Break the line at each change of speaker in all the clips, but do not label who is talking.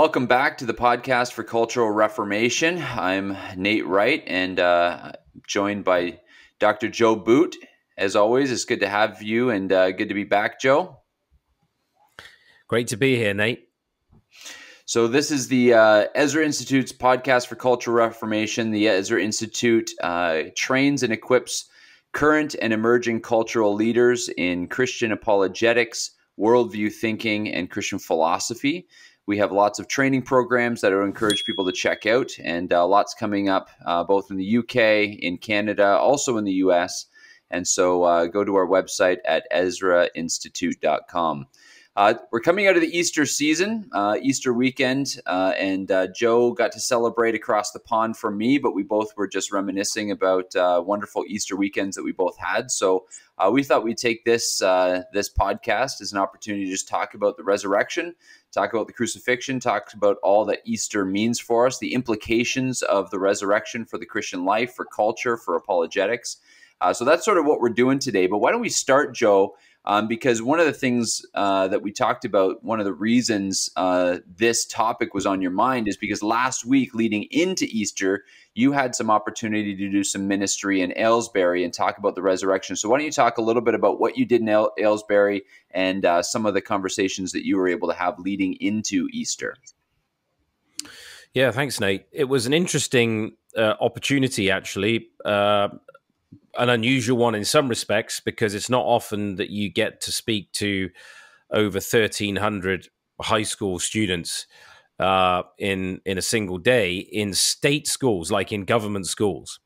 Welcome back to the podcast for Cultural Reformation. I'm Nate Wright and uh, joined by Dr. Joe Boot. As always, it's good to have you and uh, good to be back, Joe.
Great to be here, Nate.
So, this is the uh, Ezra Institute's podcast for Cultural Reformation. The Ezra Institute uh, trains and equips current and emerging cultural leaders in Christian apologetics, worldview thinking, and Christian philosophy. We have lots of training programs that I encourage people to check out, and uh, lots coming up uh, both in the UK, in Canada, also in the US. And so uh, go to our website at ezrainstitute.com. Uh, we're coming out of the Easter season, uh, Easter weekend, uh, and uh, Joe got to celebrate across the pond from me, but we both were just reminiscing about uh, wonderful Easter weekends that we both had. So uh, we thought we'd take this this podcast as an opportunity to just talk about the resurrection, talk about the crucifixion, talk about all that Easter means for us, the implications of the resurrection for the Christian life, for culture, for apologetics. so that's sort of what we're doing today. But why don't we start, Joe? Um, because one of the things uh, that we talked about, one of the reasons uh, this topic was on your mind is because last week, leading into Easter, you had some opportunity to do some ministry in Aylesbury and talk about the resurrection. So, why don't you talk a little bit about what you did in Aylesbury and uh, some of the conversations that you were able to have leading into Easter?
Yeah, thanks, Nate. It was an interesting uh, opportunity, actually. Uh, an unusual one in some respects because it's not often that you get to speak to over 1,300 high school students uh, in in a single day in state schools, like in government schools,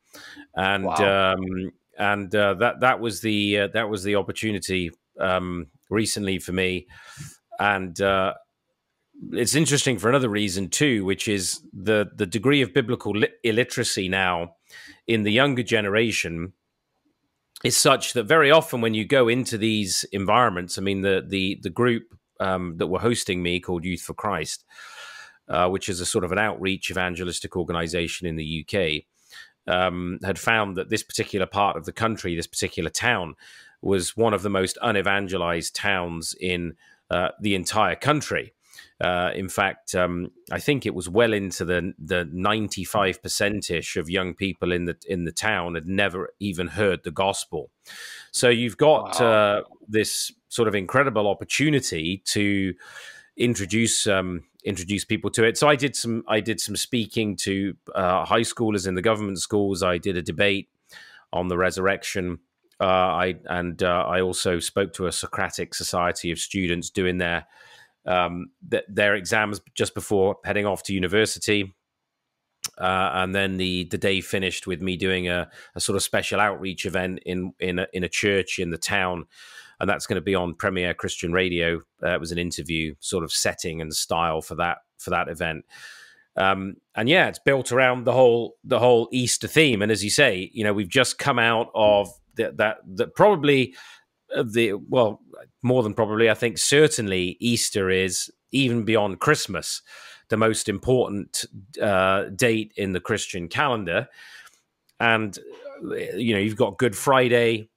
and wow. um, and uh, that that was the uh, that was the opportunity um, recently for me, and uh, it's interesting for another reason too, which is the the degree of biblical illiteracy now in the younger generation is such that very often when you go into these environments, I mean, the the the group um, that were hosting me called Youth for Christ, uh, which is a sort of an outreach evangelistic organization in the UK, um, had found that this particular part of the country, this particular town, was one of the most unevangelized towns in uh, the entire country. Uh, in fact, um, I think it was well into the the ninety five percent ish of young people in the in the town had never even heard the gospel. So you've got wow. uh, this sort of incredible opportunity to introduce um, introduce people to it. So I did some I did some speaking to uh, high schoolers in the government schools. I did a debate on the resurrection. Uh, I and uh, I also spoke to a Socratic Society of students doing their um, th- their exams just before heading off to university. Uh, and then the the day finished with me doing a, a sort of special outreach event in in a, in a church in the town, and that's going to be on Premier Christian Radio. Uh, it was an interview sort of setting and style for that for that event. Um, and yeah, it's built around the whole the whole Easter theme. And as you say, you know, we've just come out of that that, that probably the well, more than probably, I think certainly Easter is even beyond Christmas the most important uh, date in the Christian calendar. And you know, you've got Good Friday,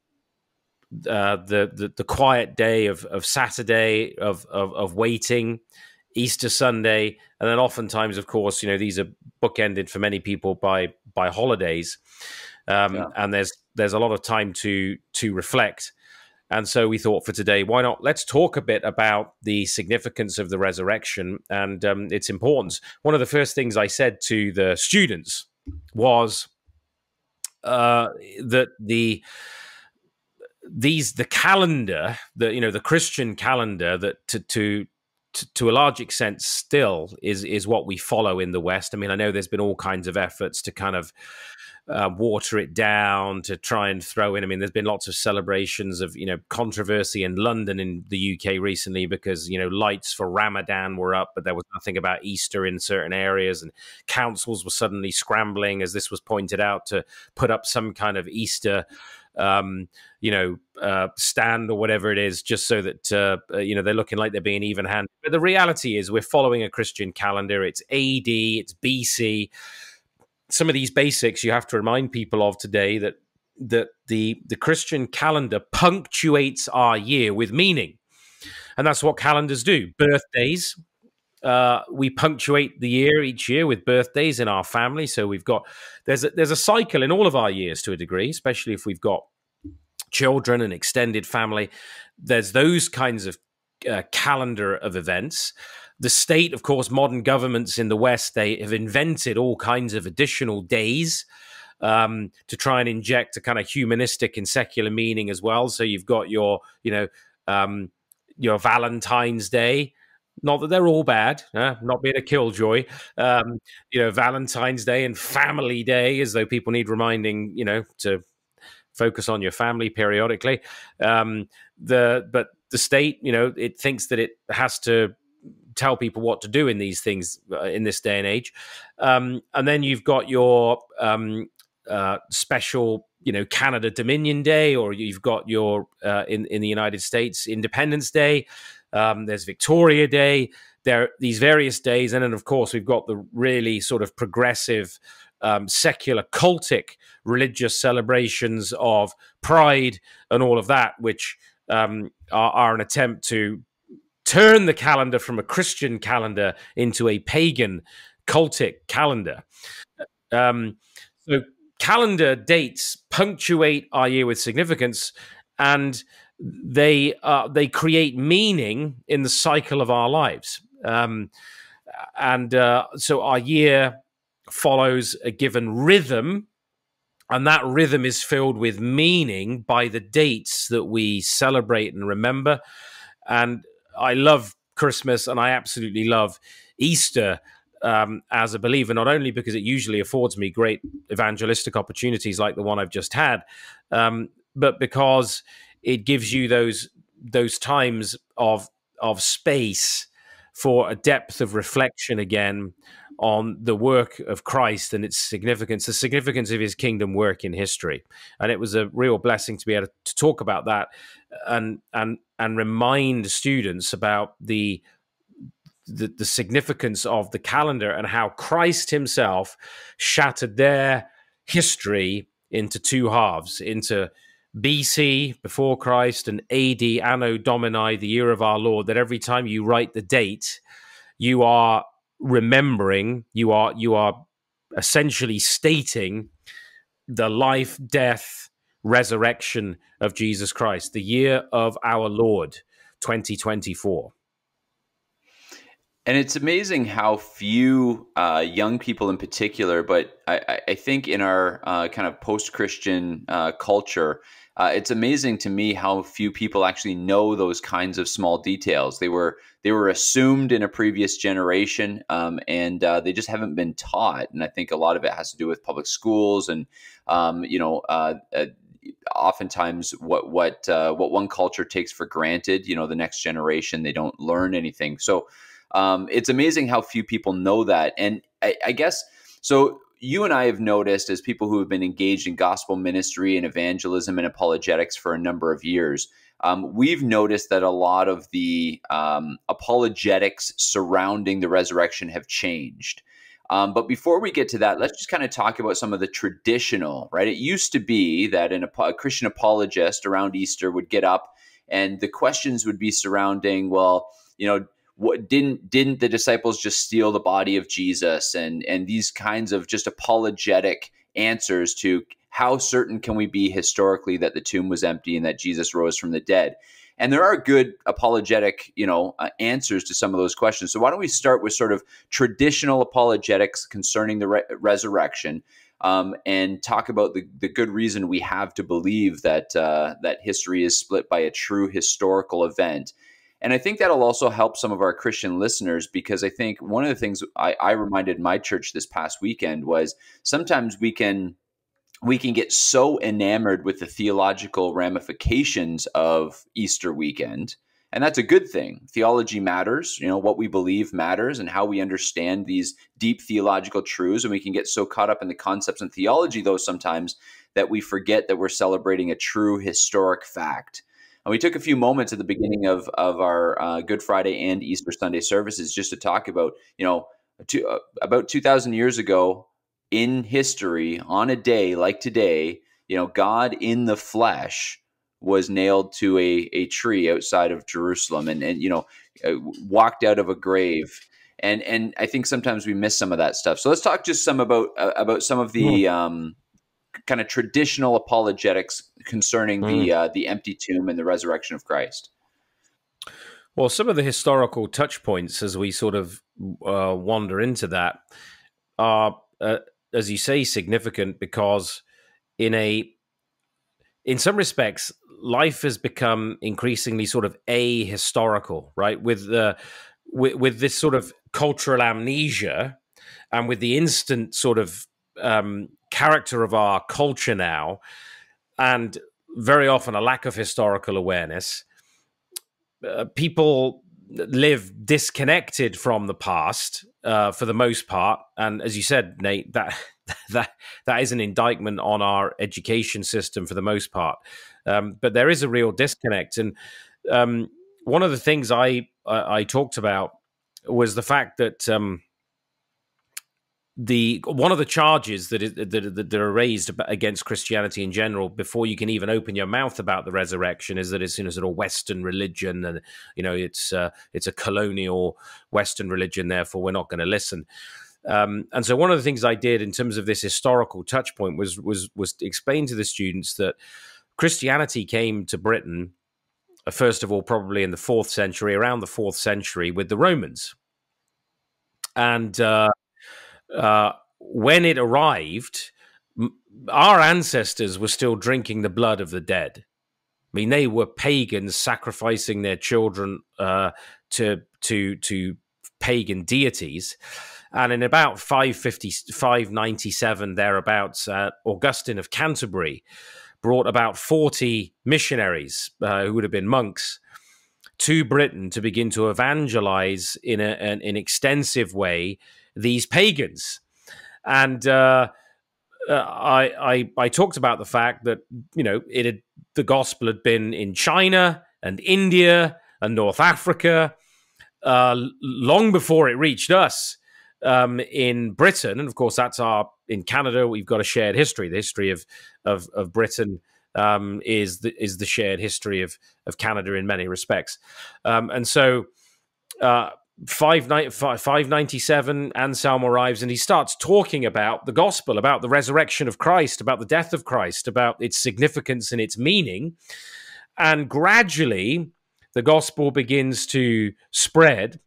uh, the, the, the quiet day of of Saturday of, of of waiting, Easter Sunday, and then oftentimes, of course, you know these are bookended for many people by by holidays, um, yeah. and there's there's a lot of time to to reflect. And so we thought for today, why not? Let's talk a bit about the significance of the resurrection and um, its importance. One of the first things I said to the students was uh, that the these the calendar, the you know the Christian calendar that to to to, to a large extent still is is what we follow in the West. I mean, I know there's been all kinds of efforts to kind of uh, water it down to try and throw in. I mean, there's been lots of celebrations of you know controversy in London in the UK recently because you know lights for Ramadan were up, but there was nothing about Easter in certain areas, and councils were suddenly scrambling, as this was pointed out, to put up some kind of Easter. Um, you know, uh, stand or whatever it is, just so that uh, uh you know they're looking like they're being even-handed. But the reality is, we're following a Christian calendar. It's AD, it's BC some of these basics you have to remind people of today that that the the Christian calendar punctuates our year with meaning. And that's what calendars do. Birthdays, uh, we punctuate the year each year with birthdays in our family. So we've got there's a, there's a cycle in all of our years to a degree, especially if we've got children and extended family. There's those kinds of uh, calendar of events. The state, of course, modern governments in the West, they have invented all kinds of additional days um, to try and inject a kind of humanistic and secular meaning as well. So you've got your, you know, um, your Valentine's Day. Not that they're all bad, uh, not being a killjoy. Um, you know, Valentine's Day and Family Day, as though people need reminding, you know, to focus on your family periodically. Um, the but the state, you know, it thinks that it has to tell people what to do in these things uh, in this day and age. Um, and then you've got your um, uh, special, you know, Canada Dominion Day, or you've got your uh, in in the United States Independence Day. Um, there's Victoria Day. There are these various days, and then of course we've got the really sort of progressive um, secular cultic religious celebrations of pride and all of that, which um, are, are, an attempt to turn the calendar from a Christian calendar into a pagan cultic calendar. Um, so calendar dates punctuate our year with significance, and they uh, they create meaning in the cycle of our lives. Um, and uh, so our year follows a given rhythm, and that rhythm is filled with meaning by the dates that we celebrate and remember. And I love Christmas, and I absolutely love Easter um, as a believer, not only because it usually affords me great evangelistic opportunities like the one I've just had, um, but because it gives you those those times of of space for a depth of reflection again on the work of Christ and its significance, the significance of his kingdom work in history. And it was a real blessing to be able to talk about that and and and remind students about the the, the significance of the calendar and how Christ himself shattered their history into two halves, into BC, before Christ, and AD, Anno Domini, the year of our Lord, that every time you write the date, you are remembering, you are you are essentially stating the life, death, resurrection of Jesus Christ, the year of our Lord, 2024.
And it's amazing how few uh, young people, in particular, but I, I think in our uh, kind of post-Christian uh, culture, uh, it's amazing to me how few people actually know those kinds of small details. They were they were assumed in a previous generation, um, and uh, they just haven't been taught. And I think a lot of it has to do with public schools, and um, you know, uh, oftentimes what what what one culture takes for granted, you know, the next generation they don't learn anything. So um, it's amazing how few people know that. And I, I guess so. You and I have noticed as people who have been engaged in gospel ministry and evangelism and apologetics for a number of years. Um, we've noticed that a lot of the um, apologetics surrounding the resurrection have changed. Um, but before we get to that, let's just kind of talk about some of the traditional, right? It used to be that an, a Christian apologist around Easter would get up and the questions would be surrounding, well, you know, what didn't didn't the disciples just steal the body of Jesus and and these kinds of just apologetic answers to how certain can we be historically that the tomb was empty and that Jesus rose from the dead and there are good apologetic you know uh, answers to some of those questions. So why don't we start with sort of traditional apologetics concerning the re resurrection um, and talk about the, the good reason we have to believe that uh, that history is split by a true historical event. And I think that'll also help some of our Christian listeners because I think one of the things I, I reminded my church this past weekend was sometimes we can we can get so enamored with the theological ramifications of Easter weekend. And that's a good thing. Theology matters. You know, what we believe matters and how we understand these deep theological truths. And we can get so caught up in the concepts and theology, though, sometimes that we forget that we're celebrating a true historic fact. And we took a few moments at the beginning of, of our uh, Good Friday and Easter Sunday services just to talk about, you know, to, uh, about 2,000 years ago in history, on a day like today, you know, God in the flesh was nailed to a, a tree outside of Jerusalem and, and, you know, uh, walked out of a grave. and and I think sometimes we miss some of that stuff. So let's talk just some about uh, about some of the mm. um, kind of traditional apologetics concerning mm. the uh, the empty tomb and the resurrection of Christ.
Well, some of the historical touch points as we sort of uh, wander into that are, uh, as you say, significant because in a in some respects life has become increasingly sort of ahistorical, right? With the with, with this sort of cultural amnesia and with the instant sort of um, character of our culture now, and very often a lack of historical awareness, uh, people live disconnected from the past uh, for the most part. And as you said, Nate, that that that is an indictment on our education system for the most part. Um, but there is a real disconnect, and um, one of the things I, I, talked about was the fact that um, the one of the charges that, is, that, that are raised against Christianity in general before you can even open your mouth about the resurrection is that it's you know sort of Western religion and you know it's uh, it's a colonial Western religion therefore we're not going to listen. Um, and so one of the things I did in terms of this historical touch point was was was to explain to the students that Christianity came to Britain uh, first of all, probably in the fourth century, around the fourth century, with the Romans. And uh, uh, when it arrived, our ancestors were still drinking the blood of the dead. I mean, they were pagans sacrificing their children uh, to to to pagan deities. And in about 550, 597, thereabouts, uh, Augustine of Canterbury brought about 40 missionaries uh, who would have been monks to Britain to begin to evangelize in a, an, an extensive way these pagans. And uh, uh, I, I, I talked about the fact that you know it had the gospel had been in China and India and North Africa uh, long before it reached us um, in Britain, and of course that's our in Canada. We've got a shared history. The history of of, of Britain um, is the, is the shared history of of Canada in many respects, um, and so. Uh, 597 Anselm arrives and he starts talking about the gospel, about the resurrection of Christ, about the death of Christ, about its significance and its meaning. And gradually, the gospel begins to spread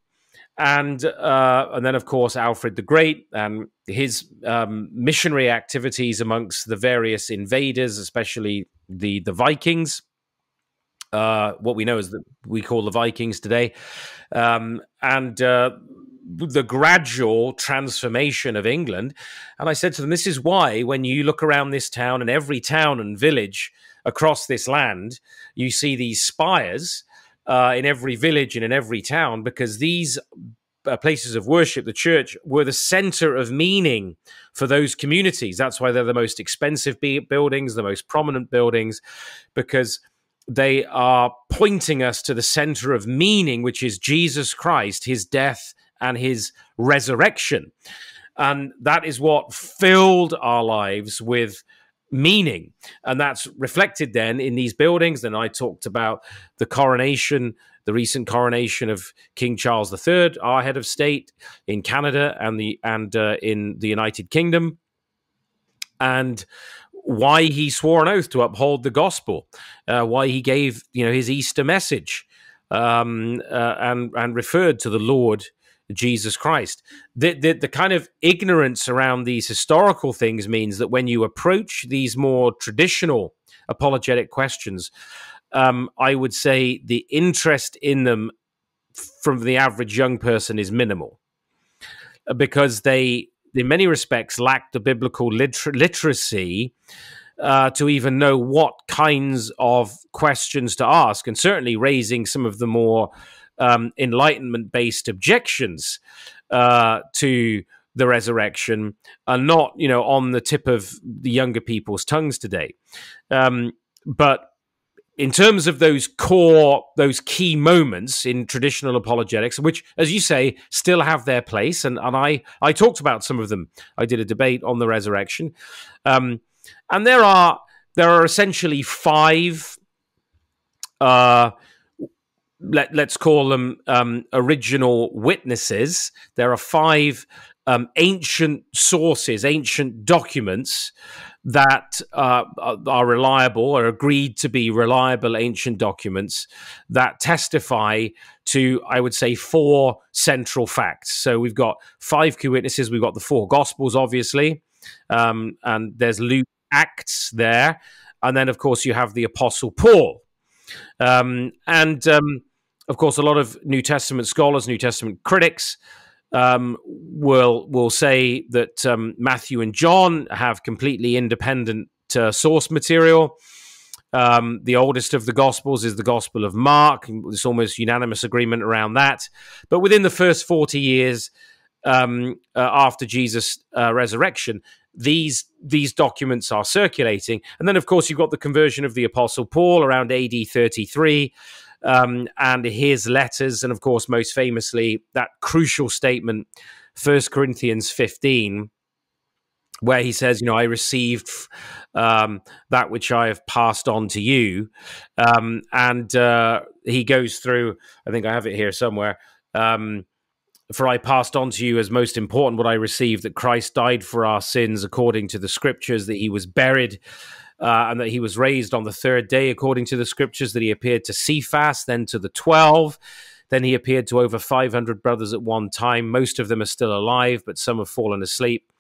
and uh, and then of course Alfred the Great and his um, missionary activities amongst the various invaders, especially the the Vikings. Uh, what we know is that we call the Vikings today, um, and uh, the gradual transformation of England. And I said to them, "This is why when you look around this town and every town and village across this land, you see these spires." uh, in every village and in every town because these uh, places of worship, the church, were the center of meaning for those communities. That's why they're the most expensive buildings, the most prominent buildings, because they are pointing us to the center of meaning, which is Jesus Christ, his death and his resurrection. And that is what filled our lives with meaning. And that's reflected then in these buildings. Then I talked about the coronation, the recent coronation of King Charles III, our head of state in Canada and the and uh, in the United Kingdom. And why he swore an oath to uphold the gospel, uh, why he gave you know his Easter message, um, uh, and and referred to the Lord Jesus Christ. The, the, the kind of ignorance around these historical things means that when you approach these more traditional apologetic questions, um, I would say the interest in them from the average young person is minimal uh, because they, in many respects, lack the biblical liter literacy. Uh, to even know what kinds of questions to ask, and certainly raising some of the more um, enlightenment based objections uh, to the resurrection are not, you know, on the tip of the younger people's tongues today. Um, but in terms of those core, those key moments in traditional apologetics, which, as you say, still have their place, and, and I, I talked about some of them. I did a debate on the resurrection, um, and there are there are essentially five uh, let, us call them um, original witnesses. There are five um, ancient sources, ancient documents that uh, are reliable or agreed to be reliable ancient documents that testify to, I would say, four central facts. So we've got five key witnesses. We've got the four Gospels, obviously, um, and there's Luke Acts there, and then of course you have the Apostle Paul, um, and um, of course a lot of New Testament scholars, New Testament critics um, will will say that um, Matthew and John have completely independent uh, source material. Um, the oldest of the Gospels is the Gospel of Mark. There's almost unanimous agreement around that. But within the first 40 years um, uh, after Jesus' uh, resurrection, these these documents are circulating. And then, of course, you've got the conversion of the Apostle Paul around AD 33 um, and his letters, and of course, most famously, that crucial statement, First Corinthians 15, where he says, You know, I received um, that which I have passed on to you. Um, and uh, he goes through, I think I have it here somewhere. Um, for I passed on to you as most important what I received that Christ died for our sins according to the scriptures, that he was buried, uh, and that he was raised on the third day, according to the scriptures, that he appeared to Cephas, then to the 12. Then he appeared to over 500 brothers at one time. Most of them are still alive, but some have fallen asleep.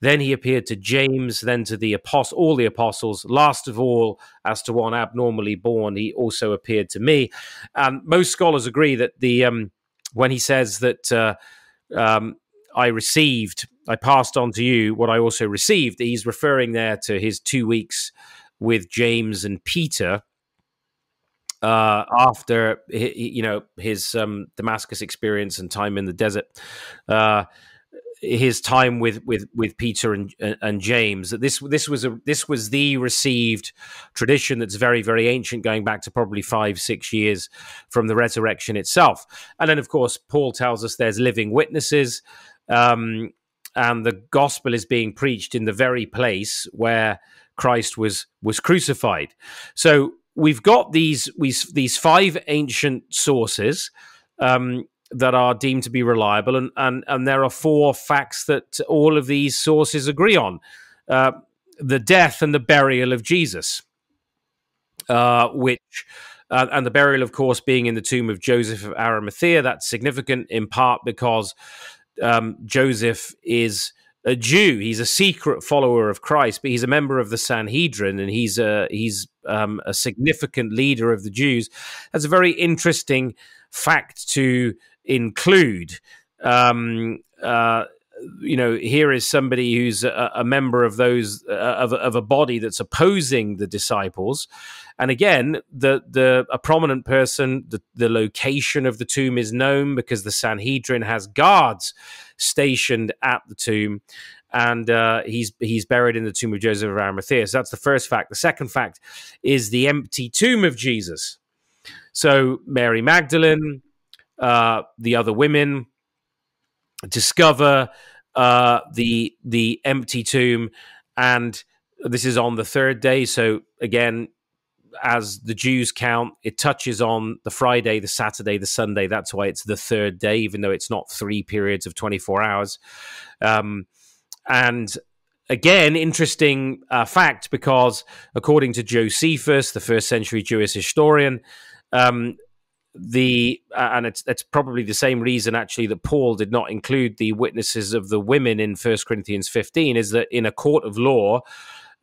Then he appeared to James, then to the apostle, all the apostles. Last of all, as to one abnormally born, he also appeared to me. Um, most scholars agree that the um, when he says that uh, um, I received, I passed on to you what I also received. He's referring there to his two weeks with James and Peter uh, after you know his um, Damascus experience and time in the desert. Uh, his time with with with Peter and and James that this this was a this was the received tradition that's very very ancient going back to probably 5 6 years from the resurrection itself and then of course Paul tells us there's living witnesses um, and the gospel is being preached in the very place where Christ was was crucified. So we've got these these, these five ancient sources um, that are deemed to be reliable, and, and and there are four facts that all of these sources agree on: uh, the death and the burial of Jesus, uh, which. Uh, and the burial, of course, being in the tomb of Joseph of Arimathea. That's significant in part because um, Joseph is a Jew. He's a secret follower of Christ, but he's a member of the Sanhedrin, and he's a he's um, a significant leader of the Jews. That's a very interesting fact to include. Um, uh, you know, here is somebody who's a, a member of those uh, of, of, a body that's opposing the disciples, and again, the the a prominent person, the, the location of the tomb is known because the Sanhedrin has guards stationed at the tomb, and uh, he's he's buried in the tomb of Joseph of Arimathea. So that's the first fact. The second fact is the empty tomb of Jesus. So Mary Magdalene, uh, the other women discover uh, the the empty tomb, and this is on the third day. So again, as the Jews count, it touches on the Friday, the Saturday, the Sunday. That's why it's the third day, even though it's not three periods of 24 hours. Um, and again, interesting uh, fact because according to Josephus, the first century Jewish historian, um, the uh, and it's probably the same reason actually that Paul did not include the witnesses of the women in First Corinthians 15 is that in a court of law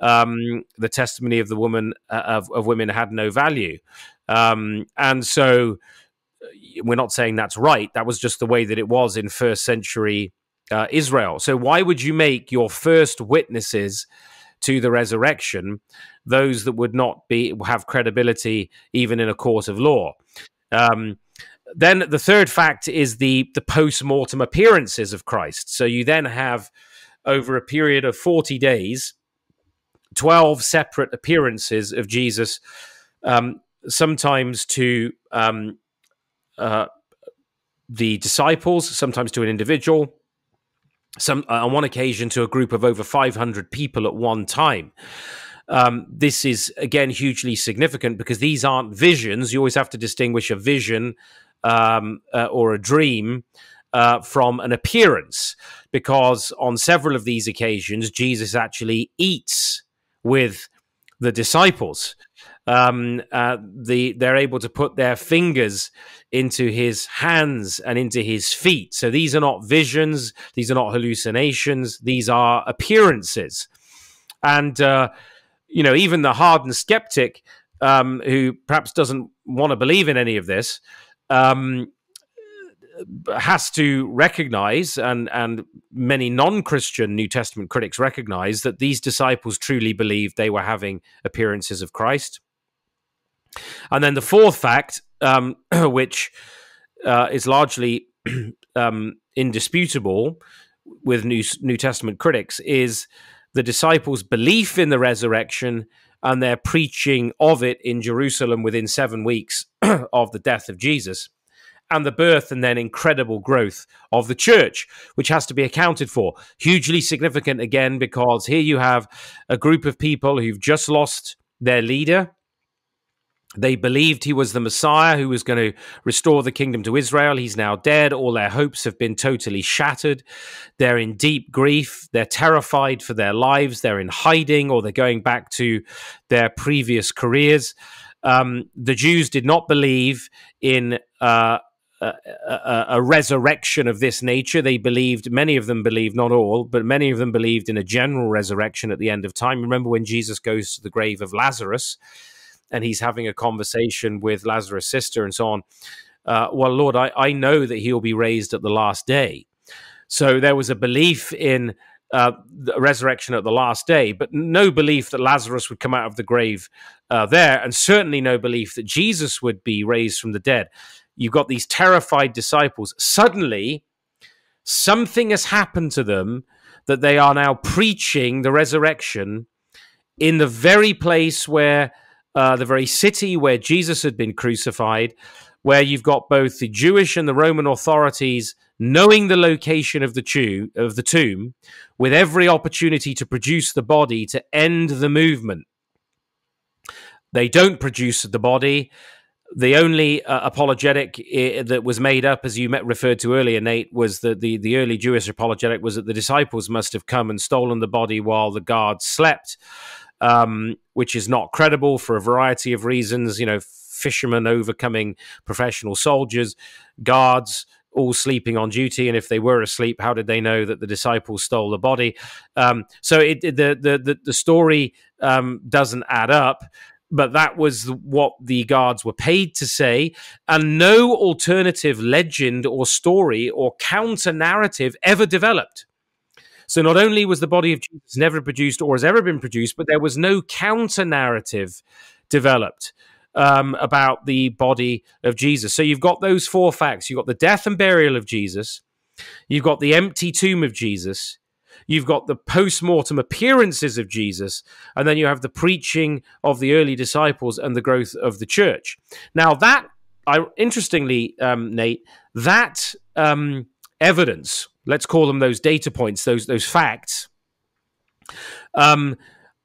um, the testimony of the woman uh, of, of, women had no value, um, and so uh, we're not saying that's right. That was just the way that it was in first century uh, Israel. So why would you make your first witnesses? to the resurrection, those that would not be have credibility even in a court of law. Um, then the third fact is the the post mortem appearances of Christ. So you then have over a period of forty days 12 separate appearances of Jesus, um, sometimes to um, uh, the disciples, sometimes to an individual, some uh, on one occasion to a group of over 500 people at one time. Um, this is again hugely significant because these aren't visions. You always have to distinguish a vision um, uh, or a dream uh, from an appearance, because on several of these occasions, Jesus actually eats with the disciples. Um, uh, the they're able to put their fingers into his hands and into his feet. So these are not visions; these are not hallucinations; these are appearances. And uh, you know, even the hardened skeptic um, who perhaps doesn't want to believe in any of this. Um, has to recognize, and and many non-Christian New Testament critics recognize that these disciples truly believed they were having appearances of Christ. And then the fourth fact, um, which uh, is largely um, indisputable with New New Testament critics, is the disciples' belief in the resurrection and their preaching of it in Jerusalem within seven weeks of the death of Jesus and the birth and then incredible growth of the church, which has to be accounted for. Hugely significant again, because here you have a group of people who've just lost their leader. They believed he was the Messiah who was going to restore the kingdom to Israel. He's now dead. All their hopes have been totally shattered. They're in deep grief. They're terrified for their lives. They're in hiding or they're going back to their previous careers. Um, the Jews did not believe in uh, a, a, resurrection of this nature. They believed, many of them believed, not all, but many of them believed in a general resurrection at the end of time. Remember when Jesus goes to the grave of Lazarus and he's having a conversation with Lazarus' sister and so on. Uh, well, Lord, I, I know that he'll be raised at the last day. So there was a belief in uh, the resurrection at the last day, but no belief that Lazarus would come out of the grave uh, there, and certainly no belief that Jesus would be raised from the dead you've got these terrified disciples. Suddenly, something has happened to them that they are now preaching the resurrection in the very place where uh, the very city where Jesus had been crucified, where you've got both the Jewish and the Roman authorities knowing the location of the tomb, of the tomb, with every opportunity to produce the body to end the movement. They don't produce the body the only uh, apologetic I- that was made up, as you met, referred to earlier, Nate, was that the, the early Jewish apologetic was that the disciples must have come and stolen the body while the guards slept, um, which is not credible for a variety of reasons. You know, fishermen overcoming professional soldiers, guards all sleeping on duty, and if they were asleep, how did they know that the disciples stole the body? Um, so it, the, the the the story um, doesn't add up but that was what the guards were paid to say. And no alternative legend or story or counter narrative ever developed. So not only was the body of Jesus never produced or has ever been produced, but there was no counter narrative developed um, about the body of Jesus. So you've got those four facts. You've got the death and burial of Jesus. You've got the empty tomb of Jesus. You've got the post mortem appearances of Jesus, and then you have the preaching of the early disciples and the growth of the church. Now, that, I, interestingly, um, Nate, that um, evidence, let's call them those data points, those, those facts, um,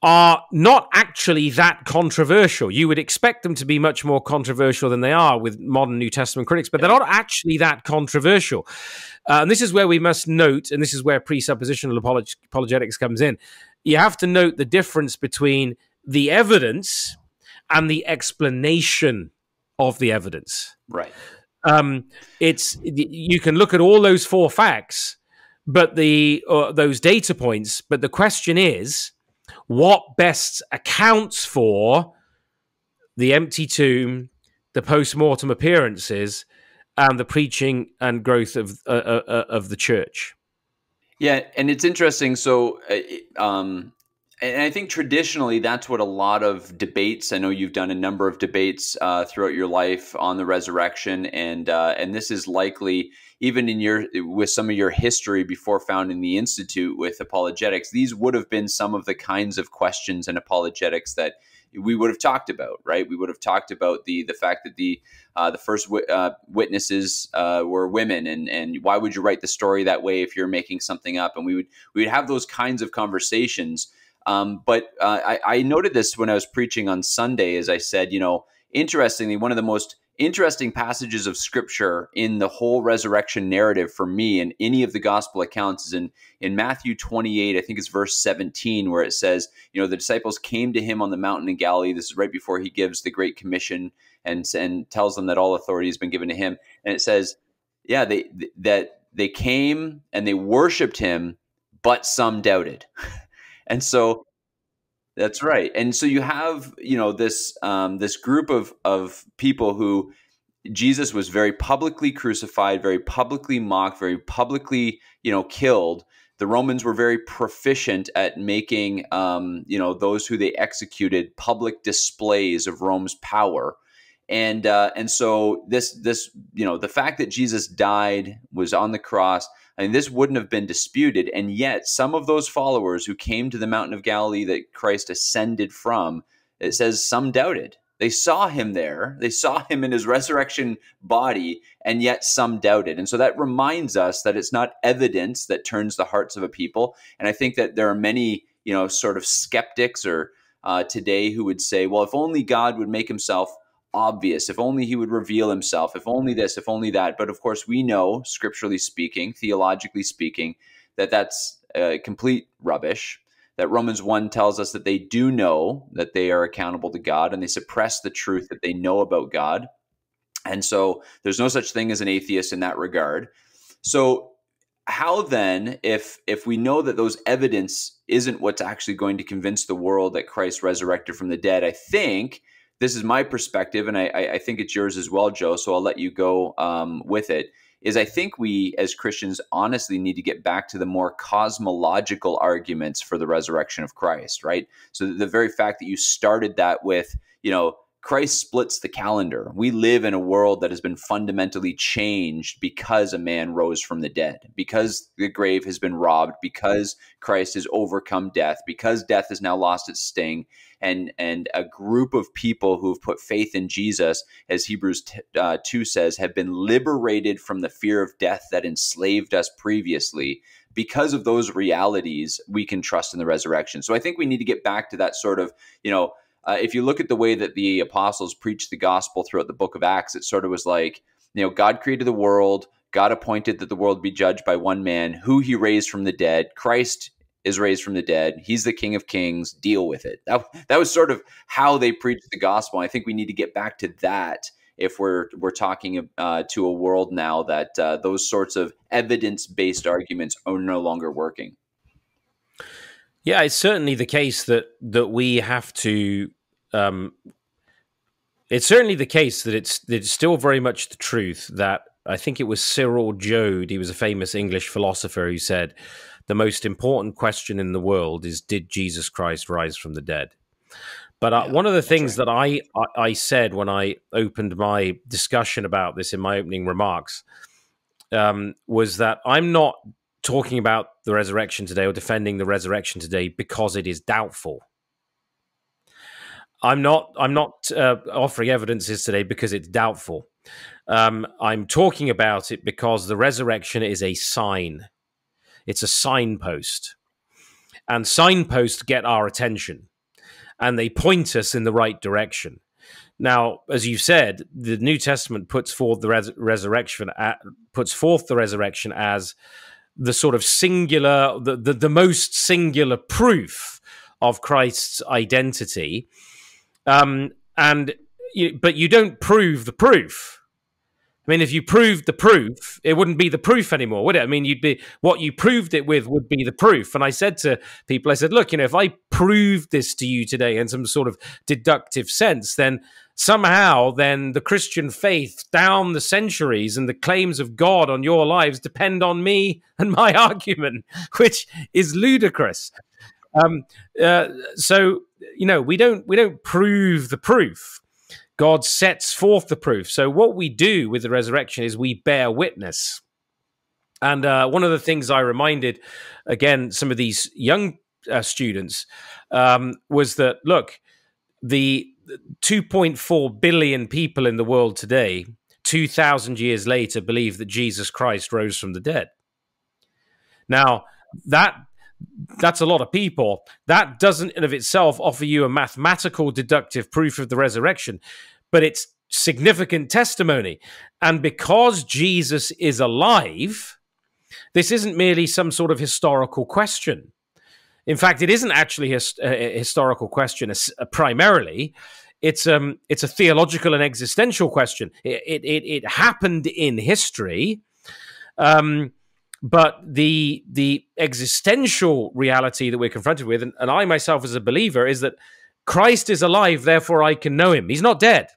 are not actually that controversial. You would expect them to be much more controversial than they are with modern New Testament critics, but they're not actually that controversial. Uh, and this is where we must note, and this is where presuppositional apolog- apologetics comes in. You have to note the difference between the evidence and the explanation of the evidence.
Right.
Um, it's you can look at all those four facts, but the uh, those data points. But the question is what best accounts for the empty tomb, the post-mortem appearances, and the preaching and growth of uh, uh, uh of the church.
Yeah, and it's interesting. So, uh, um, and I think traditionally that's what a lot of debates. I know you've done a number of debates uh, throughout your life on the resurrection, and uh, and this is likely even in your with some of your history before founding the institute with apologetics. These would have been some of the kinds of questions and apologetics that we would have talked about, right? We would have talked about the the fact that the uh, the first w- uh, witnesses uh, were women, and and why would you write the story that way if you're making something up? And we would we would have those kinds of conversations Um, but uh, I, I noted this when I was preaching on Sunday, as I said, you know, interestingly, one of the most interesting passages of scripture in the whole resurrection narrative for me in any of the gospel accounts is in in Matthew 28 I think it's verse 17 where it says you know the disciples came to him on the mountain in Galilee. This is right before he gives the great commission and and tells them that all authority has been given to him. And it says yeah they that they came and they worshiped him but some doubted and so that's right. And so you have, you know, this um, this group of of people who Jesus was very publicly crucified, very publicly mocked, very publicly, you know, killed. The Romans were very proficient at making, um, you know, those who they executed public displays of Rome's power, and uh, and so this this you know the fact that Jesus died was on the cross I mean, this wouldn't have been disputed. And yet, some of those followers who came to the mountain of Galilee that Christ ascended from, it says some doubted. They saw him there, they saw him in his resurrection body, and yet some doubted. And so that reminds us that it's not evidence that turns the hearts of a people. And I think that there are many, you know, sort of skeptics or uh, today who would say, well, if only God would make himself obvious. If only he would reveal himself. If only this, if only that. But of course, we know, scripturally speaking, theologically speaking, that that's uh, complete rubbish. That Romans 1 tells us that they do know that they are accountable to God and they suppress the truth that they know about God. And so there's no such thing as an atheist in that regard. So how then if if we know that those evidence isn't what's actually going to convince the world that Christ resurrected from the dead, I think this is my perspective, and I, I think it's yours as well, Joe. So I'll let you go um, with it. Is I think we as Christians honestly need to get back to the more cosmological arguments for the resurrection of Christ, right? So the very fact that you started that with, you know, Christ splits the calendar. We live in a world that has been fundamentally changed because a man rose from the dead, because the grave has been robbed, because Christ has overcome death, because death has now lost its sting, and and a group of people who have put faith in Jesus, as Hebrews t- uh, two says, have been liberated from the fear of death that enslaved us previously. Because of those realities, we can trust in the resurrection. So I think we need to get back to that sort of you know uh, if you look at the way that the apostles preached the gospel throughout the book of Acts, it sort of was like, you know, God created the world, God appointed that the world be judged by one man, who he raised from the dead. Christ is raised from the dead. He's the King of Kings. Deal with it. That, that was sort of how they preached the gospel. I think we need to get back to that if we're we're talking uh, to a world now that uh, those sorts of evidence based arguments are no longer working.
Yeah, it's certainly the case that that we have to um, it's certainly the case that it's, that it's still very much the truth that I think it was Cyril Joad, he was a famous English philosopher who said, the most important question in the world is, did Jesus Christ rise from the dead? But uh, yeah, one of the things right. that I, I, I said when I opened my discussion about this in my opening remarks um, was that I'm not talking about the resurrection today or defending the resurrection today because it is doubtful. I'm not. I'm not uh, offering evidences today because it's doubtful. Um, I'm talking about it because the resurrection is a sign. It's a signpost, and signposts get our attention, and they point us in the right direction. Now, as you said, the New Testament puts forth the res- resurrection at, puts forth the resurrection as the sort of singular, the, the, the most singular proof of Christ's identity um, and you, but you don't prove the proof. I mean, if you proved the proof, it wouldn't be the proof anymore, would it? I mean, you'd be what you proved it with would be the proof. And I said to people, I said, look, you know, if I proved this to you today in some sort of deductive sense, then somehow then the Christian faith down the centuries and the claims of God on your lives depend on me and my argument, which is ludicrous. Um, uh, so you know we don't we don't prove the proof. God sets forth the proof. So what we do with the resurrection is we bear witness. And uh, one of the things I reminded again some of these young uh, students um, was that look, the 2.4 billion people in the world today, 2,000 years later, believe that Jesus Christ rose from the dead. Now, that that's a lot of people. That doesn't in of itself offer you a mathematical deductive proof of the resurrection, but it's significant testimony. And because Jesus is alive, this isn't merely some sort of historical question. In fact, it isn't actually a, a historical question uh, primarily. It's um, it's a theological and existential question. It it, it happened in history, um, but the the existential reality that we're confronted with, and, and I myself as a believer, is that Christ is alive, therefore I can know him. He's not dead.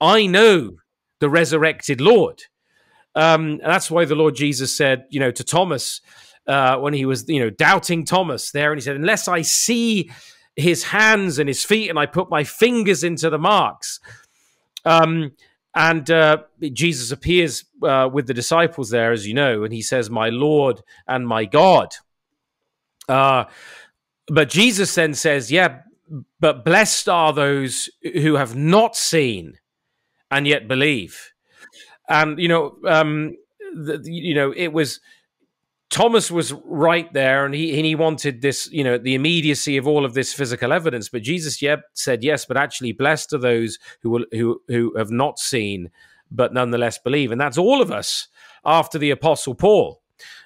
I know the resurrected Lord. Um, and that's why the Lord Jesus said, you know, to Thomas uh, when he was, you know, doubting Thomas there, and he said, "Unless I see his hands and his feet, and I put my fingers into the marks." Um, and uh, Jesus appears uh, with the disciples there, as you know, and he says, "My Lord and my God." Uh, but Jesus then says, "Yeah, but blessed are those who have not seen and yet believe." And you know, um, the, you know, it was Thomas was right there, and he and he wanted this, you know, the immediacy of all of this physical evidence. But Jesus, yep, said yes, but actually, blessed are those who will, who who have not seen, but nonetheless believe, and that's all of us after the Apostle Paul,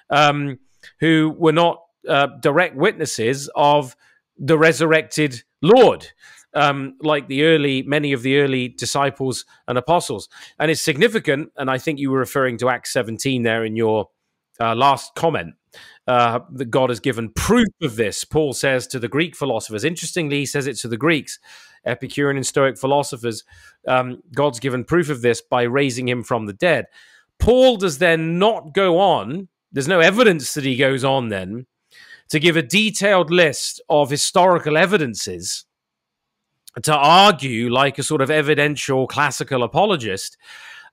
um, who were not uh, direct witnesses of the resurrected Lord. Um, like the early, many of the early disciples and apostles. And it's significant, and I think you were referring to Acts 17 there in your uh, last comment uh, that God has given proof of this. Paul says to the Greek philosophers. Interestingly, he says it to the Greeks, Epicurean and Stoic philosophers. Um, God's given proof of this by raising him from the dead. Paul does then not go on. There's no evidence that he goes on then to give a detailed list of historical evidences to argue like a sort of evidential classical apologist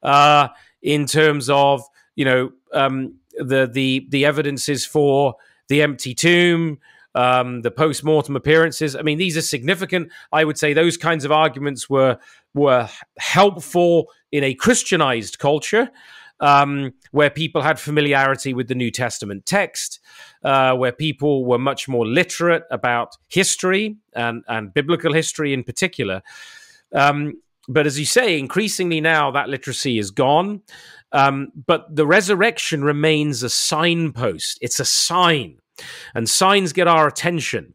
uh, in terms of you know um, the the the evidences for the empty tomb, um, the post mortem appearances. I mean, these are significant. I would say those kinds of arguments were were helpful in a Christianized culture. Um, where people had familiarity with the New Testament text, uh, where people were much more literate about history and, and biblical history in particular. Um, but as you say, increasingly now that literacy is gone. Um, but the resurrection remains a signpost. It's a sign, and signs get our attention,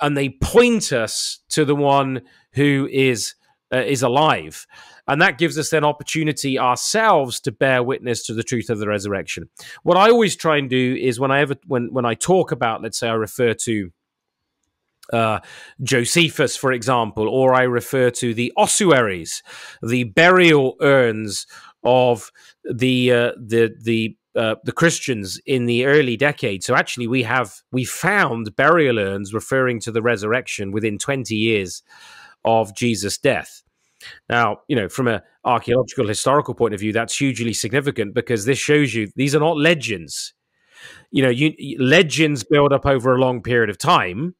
and they point us to the one who is uh, is alive, and that gives us then opportunity ourselves to bear witness to the truth of the resurrection. What I always try and do is when I ever when when I talk about, let's say, I refer to uh, Josephus, for example, or I refer to the ossuaries, the burial urns of the uh, the the uh, the Christians in the early decades. So actually, we have we found burial urns referring to the resurrection within 20 years of Jesus' death. Now, you know, from an archaeological historical point of view, that's hugely significant because this shows you these are not legends. You know, you, legends build up over a long period of time,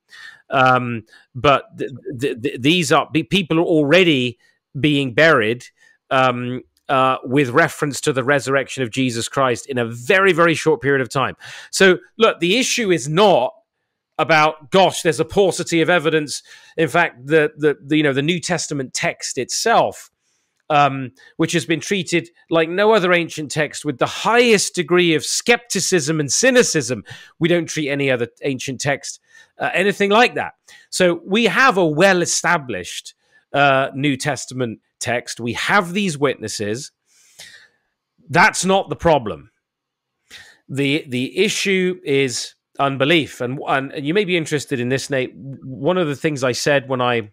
um, but th- th- th- these are people are already being buried um, uh, with reference to the resurrection of Jesus Christ in a very, very short period of time. So, look, the issue is not about gosh, there's a paucity of evidence. In fact, the the, the you know the New Testament text itself. Um, which has been treated like no other ancient text with the highest degree of skepticism and cynicism. We don't treat any other ancient text uh, anything like that. So we have a well established uh, New Testament text. We have these witnesses. That's not the problem. The the issue is unbelief. And, and, and you may be interested in this, Nate. One of the things I said when I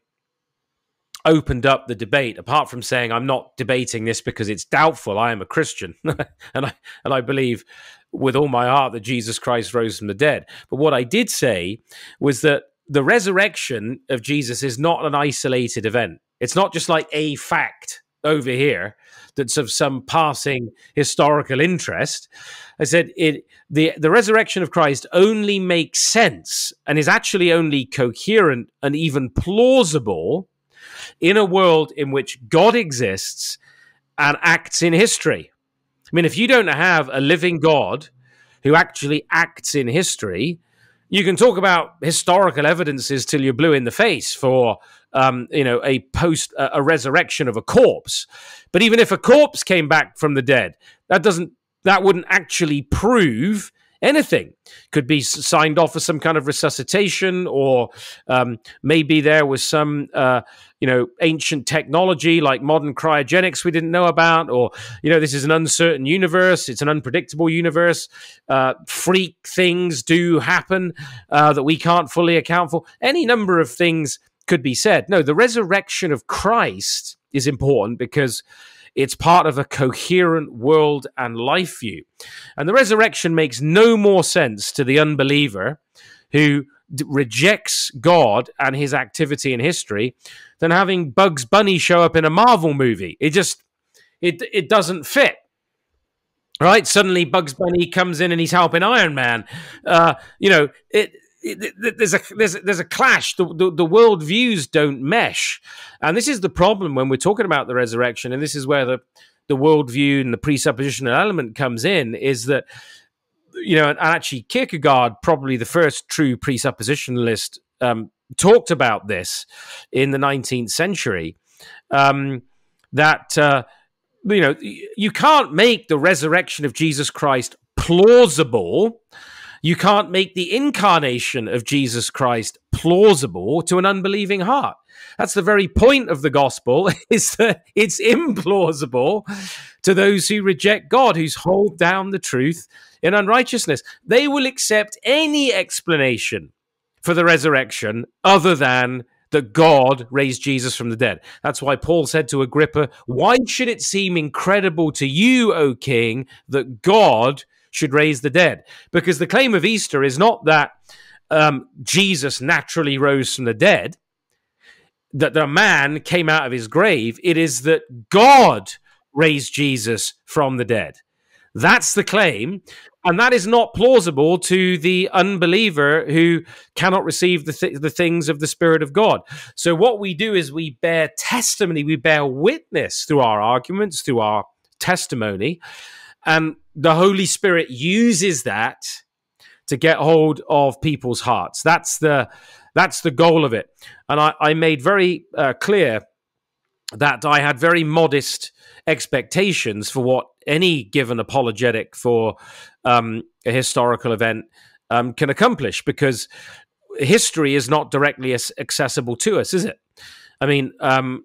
opened up the debate, apart from saying I'm not debating this because it's doubtful, I am a Christian, and I and I believe with all my heart that Jesus Christ rose from the dead. But what I did say was that the resurrection of Jesus is not an isolated event. It's not just like a fact over here that's of some passing historical interest. I said it the the resurrection of Christ only makes sense and is actually only coherent and even plausible in a world in which God exists and acts in history. I mean, if you don't have a living God who actually acts in history, you can talk about historical evidences till you're blue in the face for um, you know a post a resurrection of a corpse. But even if a corpse came back from the dead that doesn't that wouldn't actually prove anything. Could be signed off as some kind of resuscitation or um, maybe there was some uh, you know ancient technology like modern cryogenics we didn't know about or you know this is an uncertain universe it's an unpredictable universe uh, freak things do happen uh, that we can't fully account for. Any number of things could be said no the resurrection of christ is important because it's part of a coherent world and life view. And the resurrection makes no more sense to the unbeliever who d- rejects God and his activity in history than having Bugs Bunny show up in a Marvel movie. It just it it doesn't fit. Right? Suddenly Bugs Bunny comes in and he's helping Iron Man. Uh, you know, it there's a there's there's a clash. The, the, the world views don't mesh, and this is the problem when we're talking about the resurrection. And this is where the the worldview and the presuppositional element comes in. Is that you know, and actually Kierkegaard, probably the first true presuppositionalist, um, talked about this in the 19th century. Um, that uh, you know, you can't make the resurrection of Jesus Christ plausible you can't make the incarnation of Jesus Christ plausible to an unbelieving heart. That's the very point of the gospel is that it's implausible to those who reject God, who hold down the truth in unrighteousness. They will accept any explanation for the resurrection other than that God raised Jesus from the dead. That's why Paul said to Agrippa, Why should it seem incredible to you, O king, that God should raise the dead. Because the claim of Easter is not that um, Jesus naturally rose from the dead, that the man came out of his grave. It is that God raised Jesus from the dead. That's the claim. And that is not plausible to the unbeliever who cannot receive the, th- the things of the Spirit of God. So, what we do is we bear testimony, we bear witness through our arguments, through our testimony. And the Holy Spirit uses that to get hold of people's hearts. That's the that's the goal of it. And I, I made very uh, clear that I had very modest expectations for what any given apologetic for um, a historical event um, can accomplish, because history is not directly accessible to us, is it? I mean, um,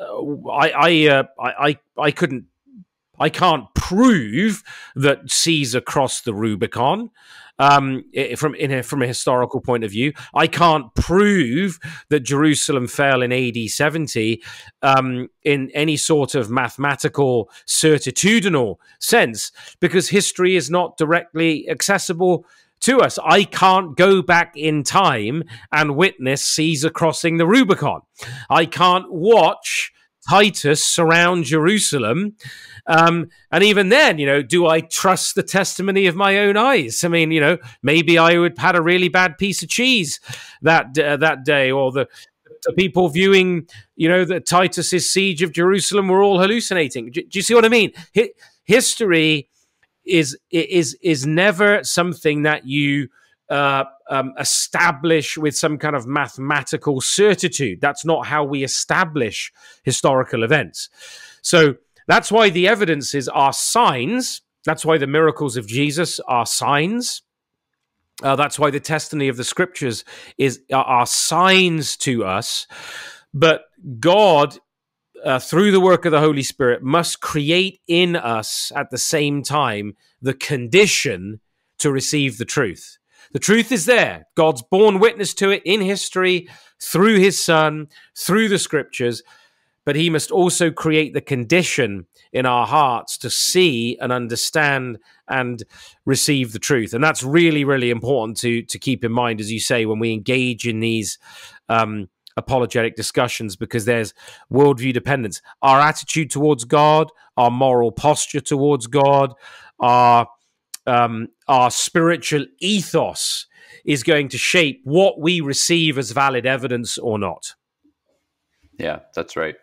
I I, uh, I I couldn't I can't prove that Caesar crossed the Rubicon. Um, from a, from a historical point of view, I can't prove that Jerusalem fell in AD 70 um, in any sort of mathematical certitudinal sense because history is not directly accessible to us. I can't go back in time and witness Caesar crossing the Rubicon. I can't watch Titus surround Jerusalem. Um, and even then, you know, do I trust the testimony of my own eyes? I mean, you know, maybe I would had a really bad piece of cheese that uh, that day, or the, the, people viewing, you know, that Titus's siege of Jerusalem were all hallucinating. Do, do you see what I mean? Hi, history is is is never something that you uh, um, establish with some kind of mathematical certitude. That's not how we establish historical events. So that's why the evidences are signs. That's why the miracles of Jesus are signs. Uh, that's why the testimony of the scriptures is are signs to us. But God, uh, through the work of the Holy Spirit, must create in us at the same time the condition to receive the truth. The truth is there. God's borne witness to it in history through his son, through the scriptures, but he must also create the condition in our hearts to see and understand and receive the truth. And that's really, really important to, to keep in mind, as you say, when we engage in these um, apologetic discussions, because there's worldview dependence. Our attitude towards God, our moral posture towards God, our um, our spiritual ethos is going to shape what we receive as valid evidence or not.
Yeah, that's right.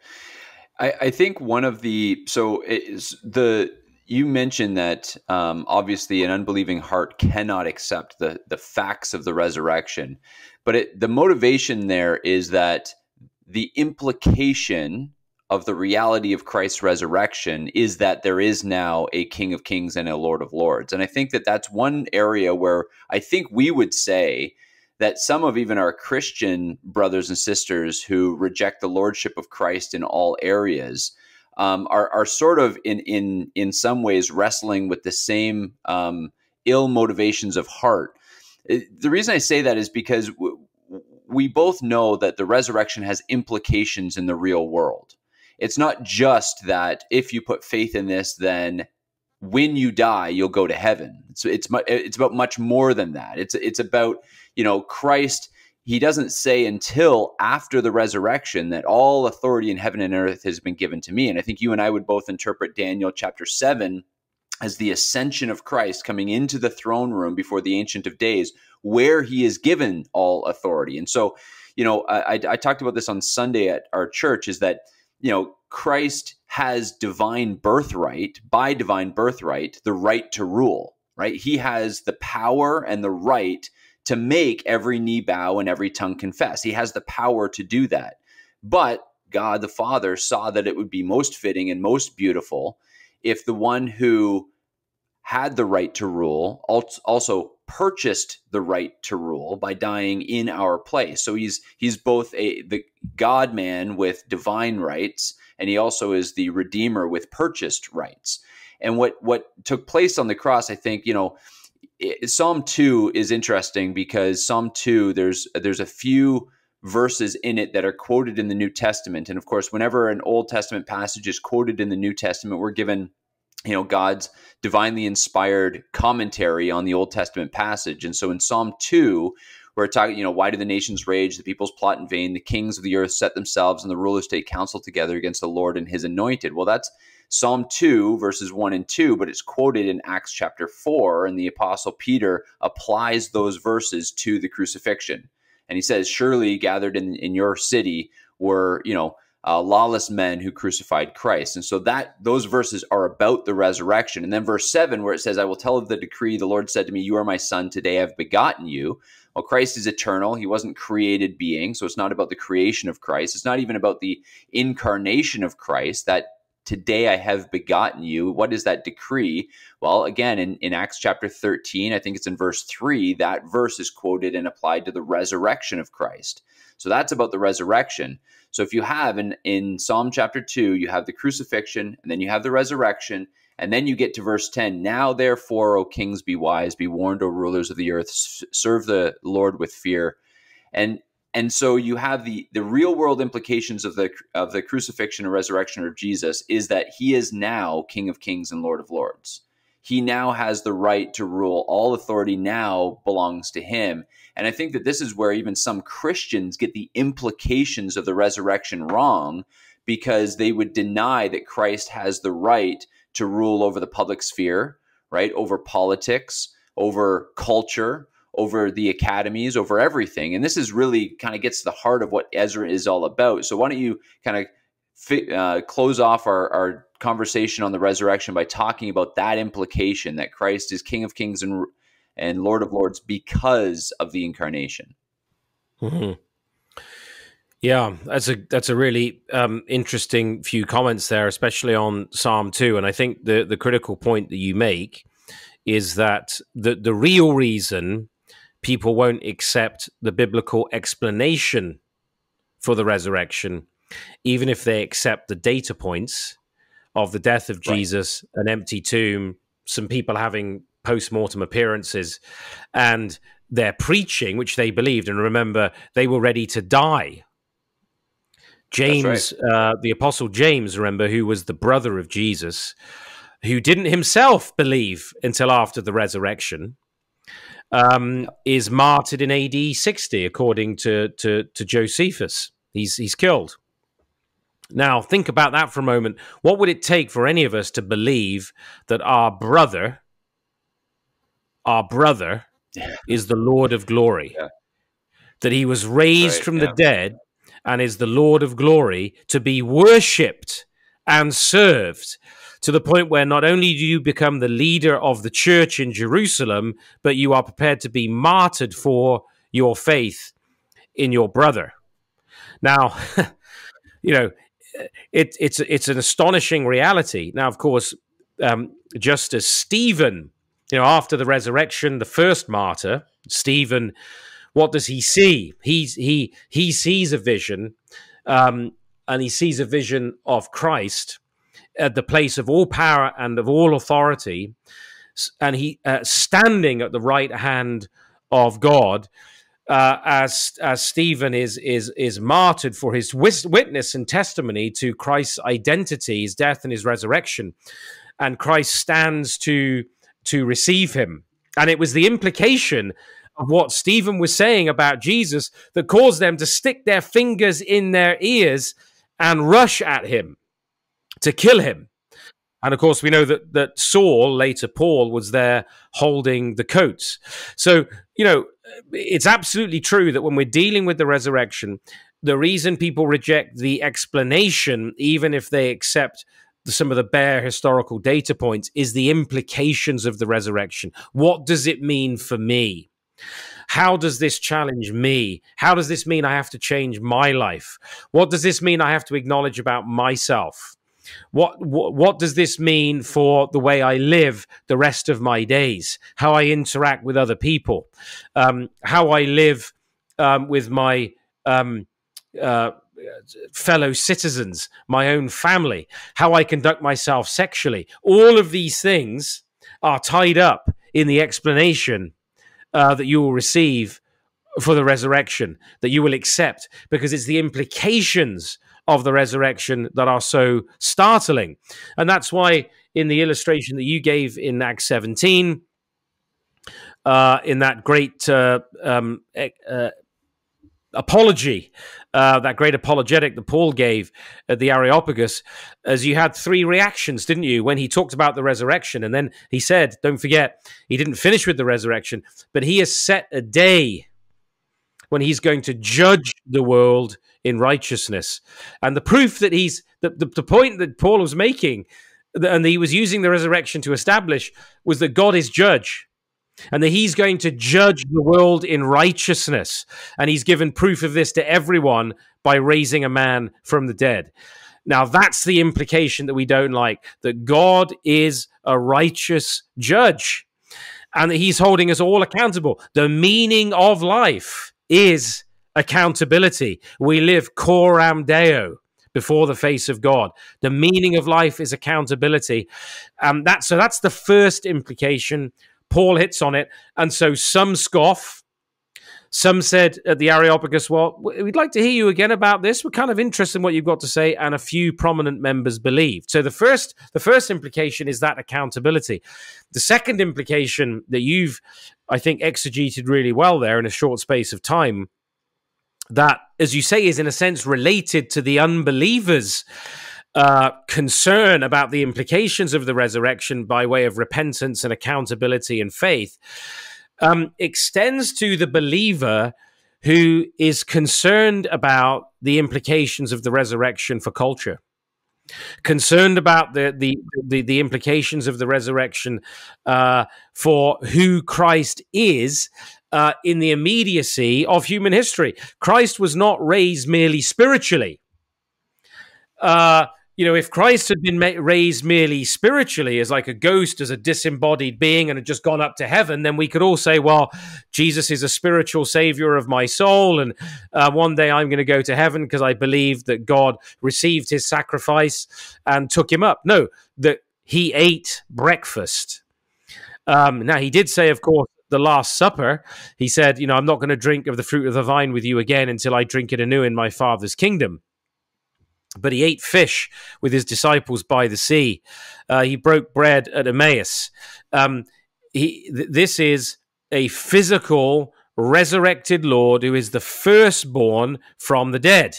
I, I think one of the so is the you mentioned that um, obviously an unbelieving heart cannot accept the the facts of the resurrection, but it, the motivation there is that the implication of the reality of Christ's resurrection is that there is now a King of Kings and a Lord of Lords, and I think that that's one area where I think we would say that some of even our Christian brothers and sisters who reject the lordship of Christ in all areas um, are are sort of in in in some ways wrestling with the same um, ill motivations of heart. The reason I say that is because we both know that the resurrection has implications in the real world. It's not just that if you put faith in this, then when you die, you'll go to heaven. So it's it's about much more than that. It's it's about you know Christ he doesn't say until after the resurrection that all authority in heaven and earth has been given to me. And I think you and I would both interpret Daniel chapter 7 as the ascension of Christ coming into the throne room before the Ancient of Days, where he is given all authority. And so, you know, I, I talked about this on Sunday at our church is that, you know, Christ has divine birthright, by divine birthright, the right to rule, right? He has the power and the right to make every knee bow and every tongue confess. He has the power to do that. But God the Father saw that it would be most fitting and most beautiful if the one who had the right to rule also purchased the right to rule by dying in our place. So he's he's both a the God man with divine rights and he also is the redeemer with purchased rights. And what what took place on the cross I think, you know, Psalm 2 is interesting because Psalm 2 there's there's a few verses in it that are quoted in the New Testament and of course whenever an Old Testament passage is quoted in the New Testament we're given you know God's divinely inspired commentary on the Old Testament passage. And so in Psalm 2 we're talking you know why do the nations rage? The peoples plot in vain. The kings of the earth set themselves and the rulers take counsel together against the Lord and his anointed. Well that's Psalm 2, verses 1 and 2, but it's quoted in Acts chapter 4, and the Apostle Peter applies those verses to the crucifixion. And he says, Surely gathered in, in your city were, you know, uh, lawless men who crucified Christ. And so that those verses are about the resurrection. And then verse 7, where it says, I will tell of the decree, the Lord said to me, You are my son, today I've begotten you. Well, Christ is eternal. He wasn't created being. So it's not about the creation of Christ. It's not even about the incarnation of Christ. That today I have begotten you. What is that decree? Well, again, in, in Acts chapter 13, I think it's in verse 3, that verse is quoted and applied to the resurrection of Christ. So that's about the resurrection. So if you have in, in Psalm chapter 2, you have the crucifixion, and then you have the resurrection, and then you get to verse 10 Now, therefore, O kings, be wise, be warned, O rulers of the earth, serve the Lord with fear. And and so you have the the real world implications of the of the crucifixion and resurrection of Jesus is that he is now King of Kings and Lord of Lords. He now has the right to rule. All authority now belongs to him. And I think that this is where even some Christians get the implications of the resurrection wrong because they would deny that Christ has the right to rule over the public sphere, right? Over politics, over culture, over the academies, over everything. And this is really kind of gets to the heart of what Ezra is all about. So why don't you kind of uh, close off our, our conversation on the resurrection by talking about that implication that Christ is King of Kings and and Lord of Lords because of the incarnation.
Mm-hmm. Yeah, that's a that's a really um, interesting few comments there, especially on Psalm two. And I think the the critical point that you make is that the the real reason people won't accept the biblical explanation for the resurrection, even if they accept the data points of the death of Jesus, right. an empty tomb, some people having post mortem appearances, and their preaching, which they believed. And remember, they were ready to die. James, right. uh, the Apostle James, remember, who was the brother of Jesus, who didn't himself believe until after the resurrection, um, is martyred in AD 60, according to, to, to Josephus. He's, he's killed. Now, think about that for a moment. What would it take for any of us to believe that our brother, our brother, yeah. is the Lord of glory? Yeah. That he was raised right, from yeah. the dead and is the Lord of glory to be worshipped and served. to the point where not only do you become the leader of the church in Jerusalem, but you are prepared to be martyred for your faith in your brother. Now, you know, it, it's it's an astonishing reality. Now, of course, um, just as Stephen, you know, after the resurrection, the first martyr, Stephen, what does he see? He's he he sees a vision, um, and he sees a vision of Christ at the place of all power and of all authority, and he uh, standing at the right hand of God uh, as as Stephen is is is martyred for his witness and testimony to Christ's identity, his death and his resurrection, and Christ stands to to receive him. And it was the implication of what Stephen was saying about Jesus that caused them to stick their fingers in their ears and rush at him to kill him. And of course, we know that that Saul, later Paul, was there holding the coats. So, you know, it's absolutely true that when we're dealing with the resurrection, the reason people reject the explanation, even if they accept some of the bare historical data points, is the implications of the resurrection. What does it mean for me? How does this challenge me? How does this mean I have to change my life? What does this mean I have to acknowledge about myself? What, what, what does this mean for the way I live the rest of my days? How I interact with other people? Um, how I live um, with my um, uh, fellow citizens, my own family? How I conduct myself sexually? All of these things are tied up in the explanation uh, that you will receive for the resurrection, that you will accept, because it's the implications of the resurrection that are so startling. And that's why, in the illustration that you gave in Acts 17, uh, in that great uh, um, uh, apology, uh, that great apologetic that Paul gave at the Areopagus, as you had three reactions, didn't you, when he talked about the resurrection? And then he said, don't forget, he didn't finish with the resurrection, but he has set a day when he's going to judge the world in righteousness. And the proof that he's the, the, the point that Paul was making, and he was using the resurrection to establish, was that God is judge and that he's going to judge the world in righteousness. And he's given proof of this to everyone by raising a man from the dead. Now, that's the implication that we don't like that God is a righteous judge and that he's holding us all accountable. The meaning of life is accountability. We live coram deo before the face of God. The meaning of life is accountability. Um, that, so that's the first implication. Paul hits on it. And so some scoff. Some said at the Areopagus, well, we'd like to hear you again about this. We're kind of interested in what you've got to say. And a few prominent members believed. So the first, the first implication is that accountability. The second implication that you've, I think, exegeted really well there in a short space of time that, as you say, is in a sense related to the unbelievers' uh, concern about the implications of the resurrection by way of repentance and accountability and faith, um, extends to the believer who is concerned about the implications of the resurrection for culture concerned about the the the, the implications of the resurrection uh, for who Christ is uh, in the immediacy of human history. Christ was not raised merely spiritually. Uh, you know, if Christ had been raised merely spiritually as like a ghost, as a disembodied being, and had just gone up to heaven, then we could all say, well, Jesus is a spiritual savior of my soul. And uh, one day I'm going to go to heaven because I believe that God received his sacrifice and took him up. No, that he ate breakfast. Um, now, he did say, of course, the Last Supper, he said, You know, I'm not going to drink of the fruit of the vine with you again until I drink it anew in my Father's kingdom. But he ate fish with his disciples by the sea. Uh, he broke bread at Emmaus. Um, he, th- this is a physical, resurrected Lord who is the firstborn from the dead.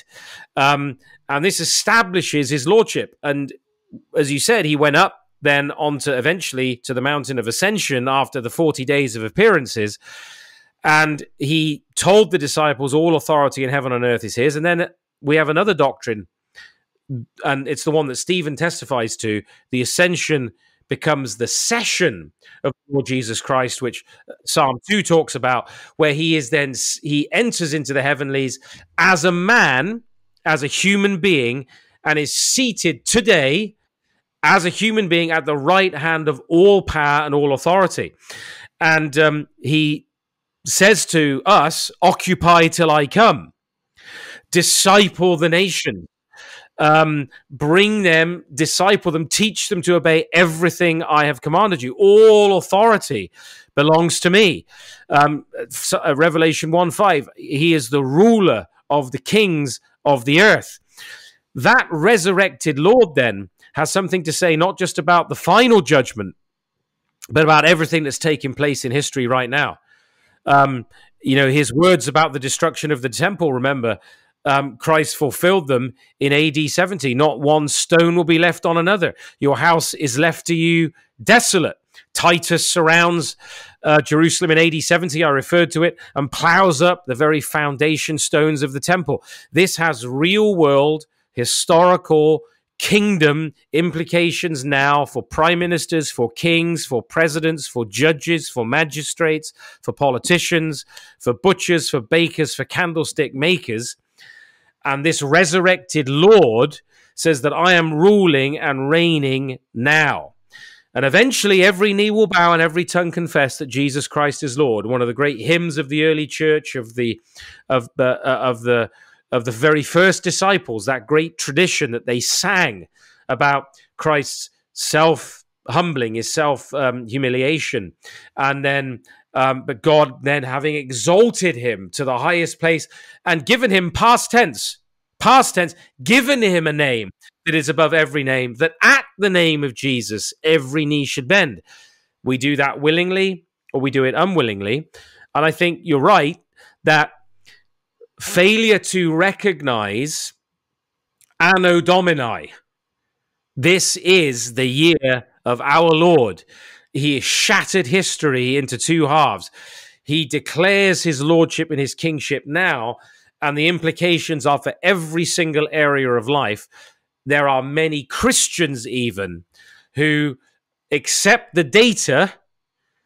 Um, and this establishes his lordship. And as you said, he went up then on to eventually to the mountain of ascension after the 40 days of appearances. And he told the disciples, All authority in heaven and earth is his. And then we have another doctrine and it's the one that Stephen testifies to. The ascension becomes the session of Lord Jesus Christ, which uh, Psalm 2 talks about, where he is then, he enters into the heavenlies as a man, as a human being, and is seated today as a human being at the right hand of all power and all authority. And um, he says to us, Occupy till I come, disciple the nation, um, bring them, disciple them, teach them to obey everything I have commanded you. All authority belongs to me. Um, so, uh, Revelation 1 5, he is the ruler of the kings of the earth. That resurrected Lord then has something to say not just about the final judgment, but about everything that's taking place in history right now. Um, you know, his words about the destruction of the temple, remember, um, Christ fulfilled them in AD 70. Not one stone will be left on another. Your house is left to you desolate. Titus surrounds uh, Jerusalem in AD 70. I referred to it and plows up the very foundation stones of the temple. This has real world, historical, kingdom implications now for prime ministers, for kings, for presidents, for judges, for magistrates, for politicians, for butchers, for bakers, for candlestick makers. And this resurrected Lord says that I am ruling and reigning now. And eventually, every knee will bow and every tongue confess that Jesus Christ is Lord. One of the great hymns of the early church, of the, of the, uh, of the, of the very first disciples, that great tradition that they sang about Christ's self humbling, his self um, humiliation, and then um, but God then having exalted him to the highest place and given him past tense, past tense, given him a name that is above every name, that at the name of Jesus every knee should bend. We do that willingly or we do it unwillingly. And I think you're right that failure to recognize Anno Domini, this is the year of our Lord. He shattered history into two halves. He declares his lordship and his kingship now, and the implications are for every single area of life. There are many Christians, even, who accept the data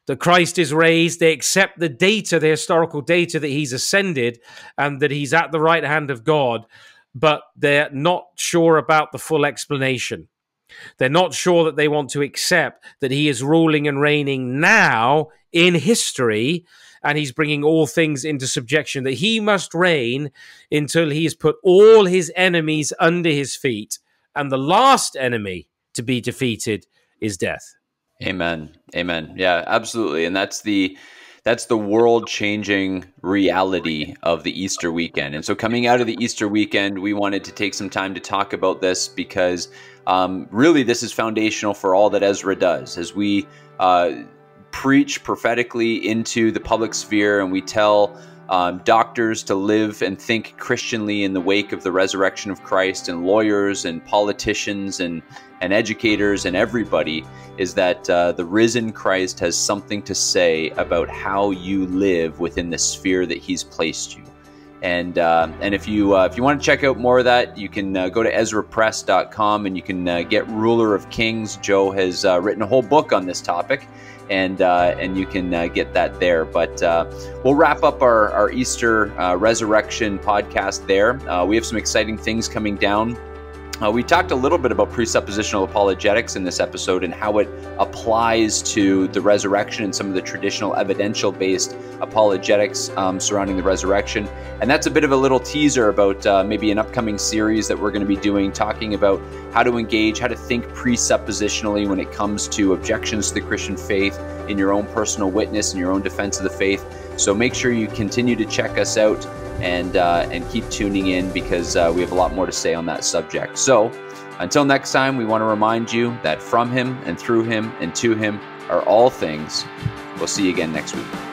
that Christ is raised. They accept the data, the historical data that he's ascended and that he's at the right hand of God, but they're not sure about the full explanation. They're not sure that they want to accept that he is ruling and reigning now in history and he's bringing all things into subjection, that he must reign until he has put all his enemies under his feet. And the last enemy to be defeated is death.
Amen. Amen. Yeah, absolutely. And that's the that's the world changing reality of the Easter weekend. And so, coming out of the Easter weekend, we wanted to take some time to talk about this because um, really this is foundational for all that Ezra does as we uh, preach prophetically into the public sphere and we tell um, doctors to live and think Christianly in the wake of the resurrection of Christ, and lawyers and politicians and, and educators and everybody, is that uh, the risen Christ has something to say about how you live within the sphere that He's placed you. And uh, and if you uh, if you want to check out more of that, you can uh, go to EzraPress.com and you can uh, get Ruler of Kings. Joe has uh, written a whole book on this topic, and uh, and you can get that there. But uh, we'll wrap up our our Easter resurrection podcast there. we have some exciting things coming down uh, we talked a little bit about presuppositional apologetics in this episode and how it applies to the resurrection and some of the traditional evidential based apologetics um, surrounding the resurrection. And that's a bit of a little teaser about uh, maybe an upcoming series that we're going to be doing, talking about how to engage, how to think presuppositionally when it comes to objections to the Christian faith in your own personal witness and your own defense of the faith. So make sure you continue to check us out and uh, and keep tuning in because uh, we have a lot more to say on that subject. So until next time, we want to remind you that from Him and through Him and to Him are all things. We'll see you again next week.